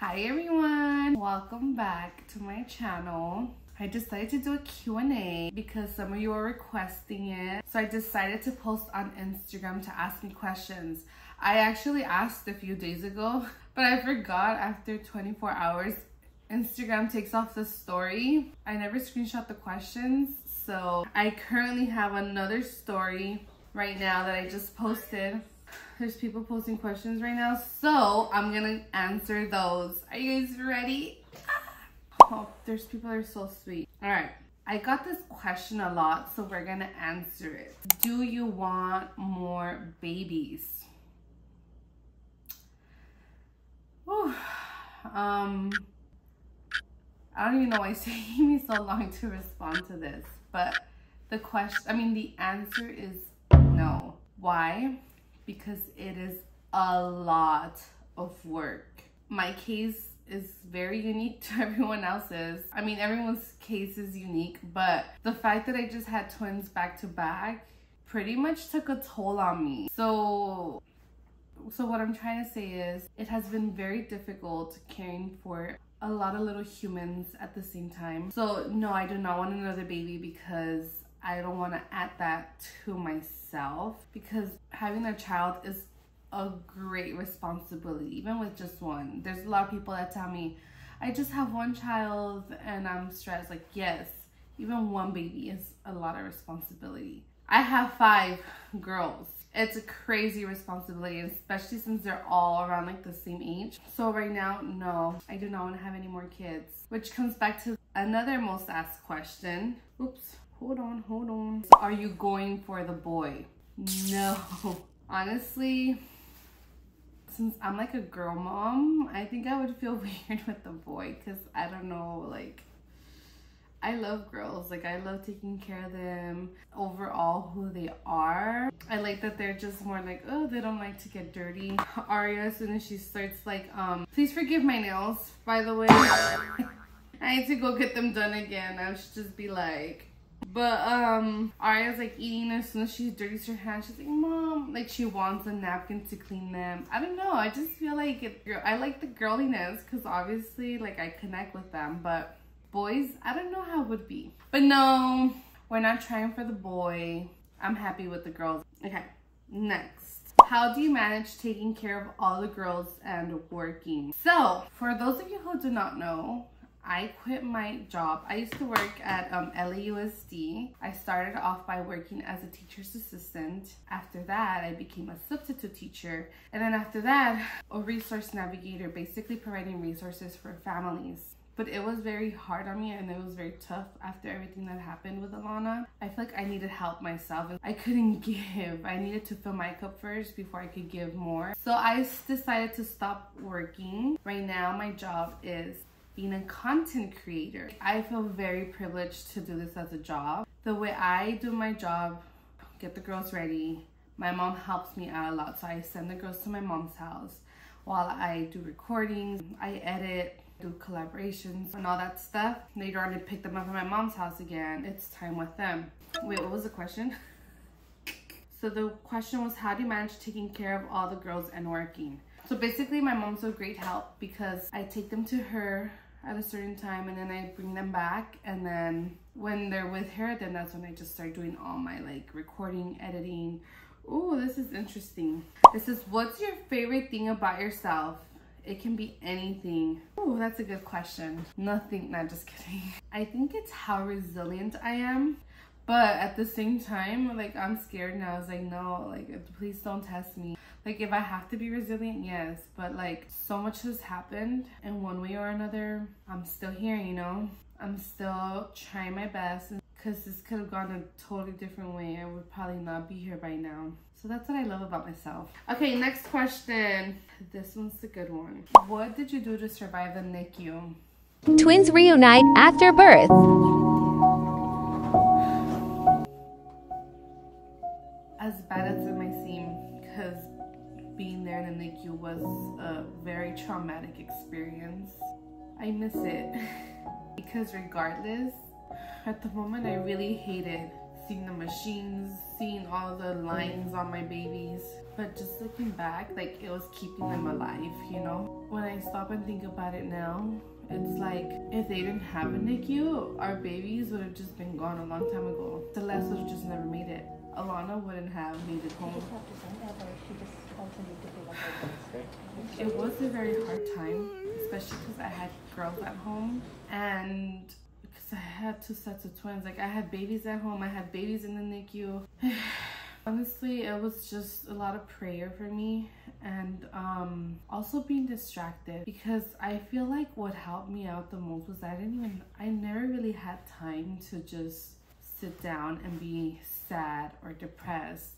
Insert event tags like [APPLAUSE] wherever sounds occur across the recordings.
Hi everyone, welcome back to my channel. I decided to do a Q&A because some of you are requesting it. So I decided to post on Instagram to ask me questions. I actually asked a few days ago, [LAUGHS] but I forgot after 24 hours. Instagram takes off the story. I never screenshot the questions. So I currently have another story right now that I just posted. There's people posting questions right now. So I'm gonna answer those. Are you guys ready? Oh, there's people that are so sweet. All right. I got this question a lot, so we're gonna answer it. Do you want more babies? Whew. Um, I don't even know why [LAUGHS] it's taking me so long to respond to this, but the question, I mean, the answer is no. Why? Because it is a lot of work. My case is very unique [LAUGHS] to everyone else's. I mean, everyone's case is unique, but the fact that I just had twins back to back pretty much took a toll on me. So, so what I'm trying to say is it has been very difficult caring for a lot of little humans at the same time. So no, I do not want another baby because I don't want to add that to myself because having a child is a great responsibility, even with just one. There's a lot of people that tell me, I just have one child and I'm stressed. Like, yes, even one baby is a lot of responsibility. I have five girls. It's a crazy responsibility, especially since they're all around like the same age. So right now, no, I do not want to have any more kids. Which comes back to another most asked question. Oops, hold on, hold on. Are you going for the boy? No. [LAUGHS] Honestly, since I'm like a girl mom, I think I would feel [LAUGHS] weird with the boy because I don't know, like, I love girls. Like, I love taking care of them overall, who they are. I like that they're just more like, oh, they don't like to get dirty. [LAUGHS] Aria, as soon as she starts, like, um, please forgive my nails, by the way. I need to go get them done again. I should just be like, but um Arya's like eating as soon as she dirties her hands. She's like, Mom, like she wants a napkin to clean them. I don't know. I just feel like it, I like the girliness because obviously like I connect with them. But boys, I don't know how it would be. But no, we're not trying for the boy. I'm happy with the girls. Okay, next. How do you manage taking care of all the girls and working? So, for those of you who do not know, I quit my job. I used to work at um, LAUSD. I started off by working as a teacher's assistant. After that, I became a substitute teacher. And then after that, a resource navigator, basically providing resources for families. But it was very hard on me and it was very tough after everything that happened with Alana. I feel like I needed help myself I couldn't [LAUGHS] give. I needed to fill my cup first before I could give more. So I decided to stop working. Right now, my job is being a content creator. I feel very privileged to do this as a job. The way I do my job, get the girls ready, my mom helps me out a lot. So I send the girls to my mom's house while I do recordings, I edit, do collaborations and all that stuff. Later on, I pick them up at my mom's house again. It's time with them. Wait, what was the question? [LAUGHS] so the question was, how do you manage taking care of all the girls and working? So basically, my mom's a great help because I take them to her at a certain time and then I bring them back and then when they're with her then that's when I just start doing all my like recording editing. Oh this is interesting. This is what's your favorite thing about yourself? It can be anything. Oh that's a good question. Nothing not just kidding. [LAUGHS] I think it's how resilient I am but at the same time like I'm scared now as I know like no, like please don't test me like if I have to be resilient, yes, but like so much has happened in one way or another. I'm still here, you know? I'm still trying my best because this could have gone a totally different way. I would probably not be here by now. So that's what I love about myself. Okay, next question. This one's a good one. What did you do to survive the NICU? Twins reunite after birth. As bad as it may seem, because being there in the NICU was a very traumatic experience. I miss it [LAUGHS] because regardless, at the moment I really hated seeing the machines, seeing all the lines on my babies. But just looking back, like it was keeping them alive, you know? When I stop and think about it now, it's like if they didn't have a NICU, our babies would have just been gone a long time ago. Celeste would have just never made it. Alana wouldn't have made it home. It was a very hard time, especially because I had girls at home and because I had two sets of twins. Like I had babies at home, I had babies in the NICU. [SIGHS] Honestly, it was just a lot of prayer for me and um, also being distracted because I feel like what helped me out the most was I didn't even, I never really had time to just sit down and be sad or depressed.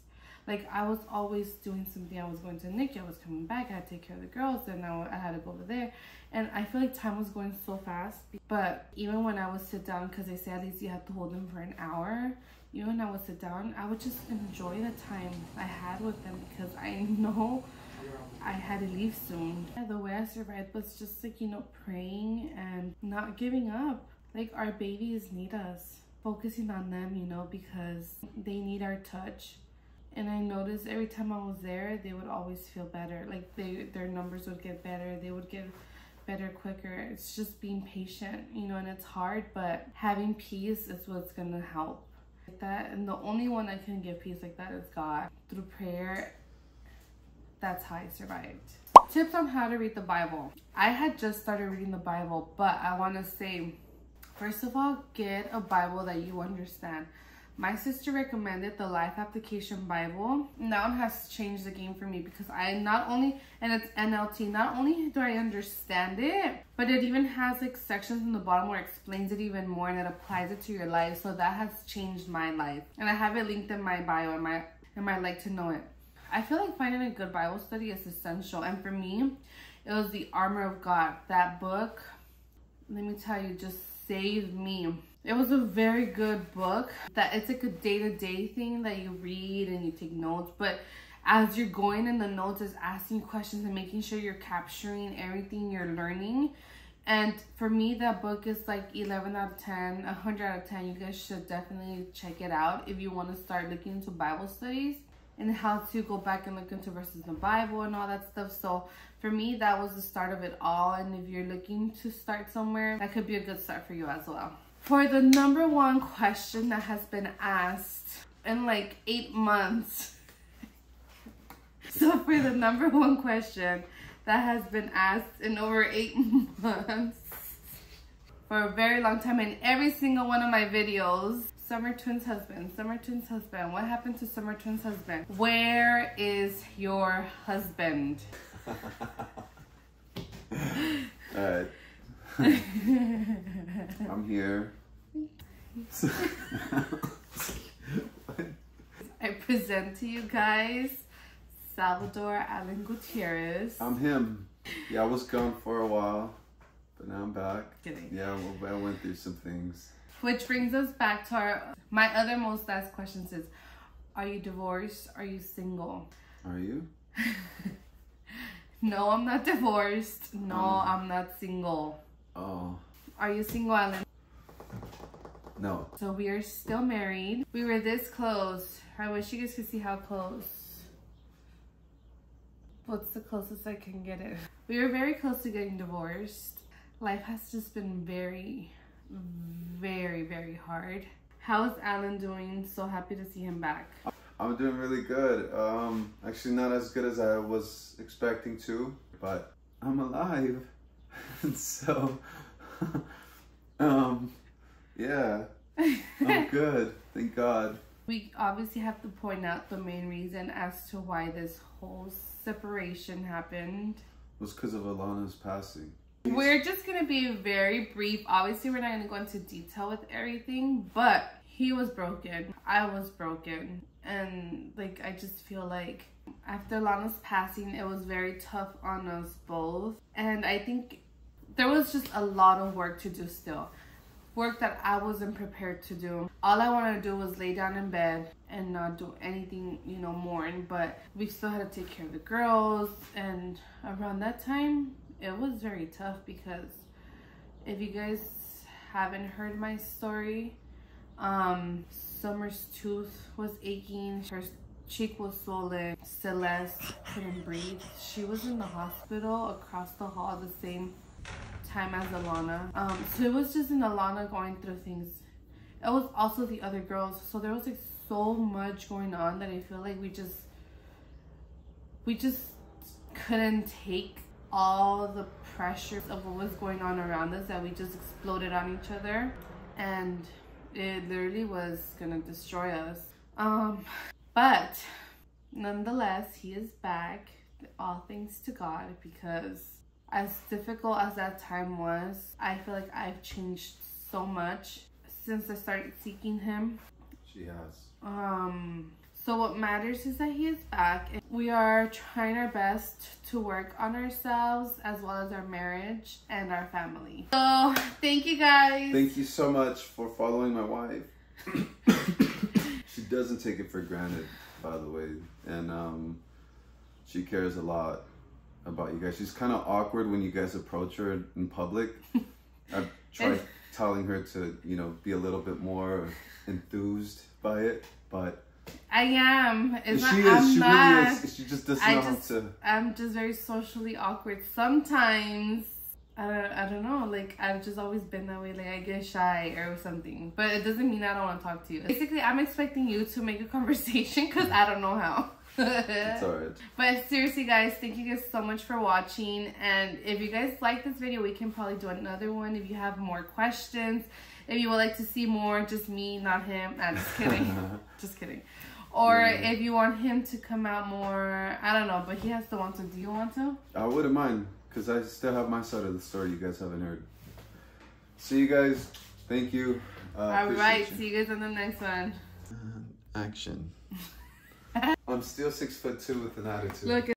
Like I was always doing something. I was going to Nick. I was coming back. I had to take care of the girls. and I, I had to go over there. And I feel like time was going so fast. But even when I would sit down, because they say at least you have to hold them for an hour. Even when I would sit down, I would just enjoy the time I had with them because I [LAUGHS] know I had to leave soon. Yeah, the way I survived was just like, you know, praying and not giving up. Like our babies need us. Focusing on them, you know, because they need our touch. And I noticed every time I was there, they would always feel better. Like they, their numbers would get better. They would get better quicker. It's just being patient, you know, and it's hard, but having peace is what's gonna help. Like that, and the only one that can give peace like that is God. Through prayer that's how I survived. Tips on how to read the Bible. I had just started reading the Bible, but I want to say, first of all, get a Bible that you understand. My sister recommended the Life Application Bible. Now it has changed the game for me because I not only, and it's NLT, not only do I understand it, but it even has like sections in the bottom where it explains it even more and it applies it to your life. So that has changed my life. And I have it linked in my bio and my, and my like to know it. I feel like finding a good Bible study is essential. And for me, it was The Armor of God. That book, let me tell you, just saved me. It was a very good book that it's like a day-to-day -day thing that you read and you take notes. But as you're going in the notes is asking questions and making sure you're capturing everything you're learning. And for me, that book is like 11 out of 10, 100 out of 10. You guys should definitely check it out if you want to start looking into Bible studies and how to go back and look into verses in the Bible and all that stuff. So for me, that was the start of it all. And if you're looking to start somewhere, that could be a good start for you as well. For the number one question that has been asked in like eight months. [LAUGHS] so for the number one question that has been asked in over eight [LAUGHS] months for a very long time in every single one of my videos Summer Twins husband. Summer Twins husband. What happened to Summer Twins husband? Where is your husband? [LAUGHS] Alright. [LAUGHS] I'm here. [LAUGHS] I present to you guys Salvador Alan Gutierrez. I'm him. Yeah, I was gone for a while, but now I'm back. Kidding. Yeah, well, I went through some things. Which brings us back to our my other most asked questions is are you divorced? Are you single? Are you? [LAUGHS] no, I'm not divorced. No, um, I'm not single. Oh. Are you single, Alan? No. So we are still married. We were this close. I wish you guys could see how close. What's the closest I can get it? We were very close to getting divorced. Life has just been very very, very hard. How is Alan doing? So happy to see him back. I'm doing really good. Um, actually not as good as I was expecting to, but I'm alive. [LAUGHS] so, [LAUGHS] um, yeah, I'm [LAUGHS] good. Thank God. We obviously have to point out the main reason as to why this whole separation happened. It was because of Alana's passing. We're just gonna be very brief. Obviously, we're not gonna go into detail with everything, but he was broken. I was broken. And like, I just feel like after Lana's passing, it was very tough on us both. And I think there was just a lot of work to do still. Work that I wasn't prepared to do. All I wanted to do was lay down in bed and not do anything, you know, more. But we still had to take care of the girls. And around that time, it was very tough because if you guys haven't heard my story, Um, Summer's tooth was aching. Her cheek was swollen. Celeste couldn't breathe. She was in the hospital across the hall the same time as Alana. Um, so it was just in Alana going through things. It was also the other girls. So there was like so much going on that I feel like we just we just couldn't take all the pressures of what was going on around us that we just exploded on each other. And it literally was gonna destroy us. Um but nonetheless he is back. All thanks to god because as difficult as that time was i feel like i've changed so much since i started seeking him. She has. um, so what matters is that he is back. And We are trying our best to work on ourselves as well as our marriage and our family. So thank you guys. Thank you so much for following my wife. [COUGHS] she doesn't take it for granted, by the way, and um, she cares a lot about you guys. She's kind of awkward when you guys approach her in public. [LAUGHS] I've tried telling her to, you know, be a little bit more enthused by it, but I am. It's not, she is. I'm she not. really is. She just doesn't know just, how to. I'm just very socially awkward. Sometimes, I don't, I don't know, like, I've just always been that way. Like, I get shy or something. But it doesn't mean I don't want to talk to you. Basically, I'm expecting you to make a [LAUGHS] conversation because I don't know how. It's alright. [LAUGHS] But seriously, guys, thank you guys so much for watching. And if you guys like this video, we can probably do another one. If you have more questions, if you would like to see more, just me, not him. I'm just [LAUGHS] kidding. just kidding. Or Yeah. if you want him to come out more, I don't know, but he has to want to. Do you want to? I wouldn't mind because I still have my side of the story you guys haven't heard. See you guys. Thank you. Uh, All right, you. see you guys on the next one. Action. [LAUGHS] I'm still six foot two with an attitude. Look.